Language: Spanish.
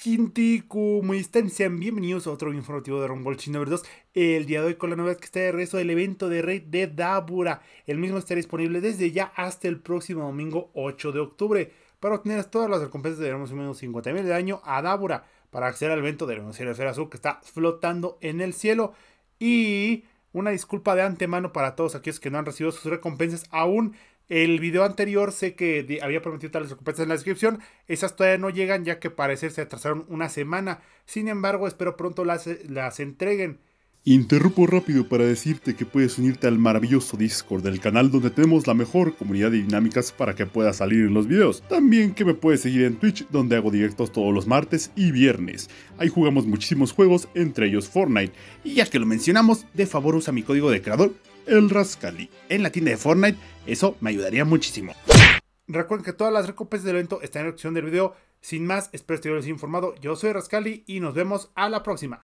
gente? ¿Cómo están? Sean bienvenidos a otro informativo de Rumble Chino 2. El día de hoy con la novedad que está de regreso del evento de Rey de Dabura. El mismo estará disponible desde ya hasta el próximo domingo 8 de octubre. Para obtener todas las recompensas de más o menos 50 mil de daño a Dabura. Para acceder al evento de la Esfera Azul que está flotando en el cielo. Y una disculpa de antemano para todos aquellos que no han recibido sus recompensas aún. El video anterior sé que había prometido tales recompensas en la descripción. Esas todavía no llegan ya que parecer se atrasaron una semana. Sin embargo, espero pronto las, las entreguen. Interrumpo rápido para decirte que puedes unirte al maravilloso Discord del canal donde tenemos la mejor comunidad de dinámicas para que puedas salir en los videos. También que me puedes seguir en Twitch donde hago directos todos los martes y viernes. Ahí jugamos muchísimos juegos, entre ellos Fortnite. Y ya que lo mencionamos, de favor usa mi código de creador, el Rascali, en la tienda de Fortnite. Eso me ayudaría muchísimo. Recuerden que todas las recompensas del evento están en la descripción del video. Sin más, espero que estén informado. Yo soy Rascali y nos vemos a la próxima.